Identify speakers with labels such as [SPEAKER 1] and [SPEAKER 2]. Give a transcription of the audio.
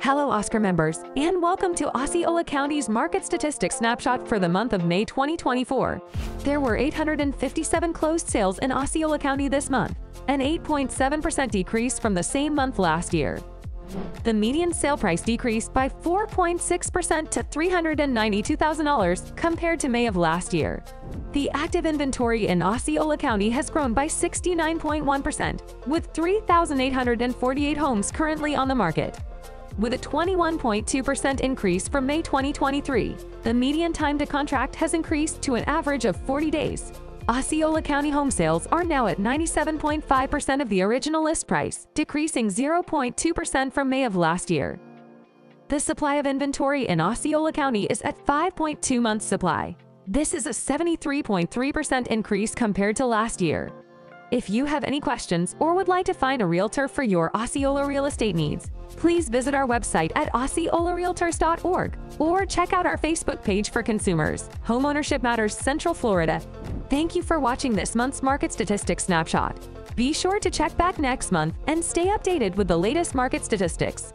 [SPEAKER 1] Hello, Oscar members, and welcome to Osceola County's Market Statistics Snapshot for the month of May 2024. There were 857 closed sales in Osceola County this month, an 8.7% decrease from the same month last year. The median sale price decreased by 4.6% to $392,000 compared to May of last year. The active inventory in Osceola County has grown by 69.1%, with 3,848 homes currently on the market. With a 21.2% increase from May 2023, the median time to contract has increased to an average of 40 days. Osceola County home sales are now at 97.5% of the original list price, decreasing 0.2% from May of last year. The supply of inventory in Osceola County is at 5.2 months supply. This is a 73.3% increase compared to last year. If you have any questions or would like to find a realtor for your Osceola real estate needs, please visit our website at osceolarealtors.org or check out our Facebook page for consumers. Homeownership Matters Central Florida. Thank you for watching this month's Market Statistics Snapshot. Be sure to check back next month and stay updated with the latest market statistics.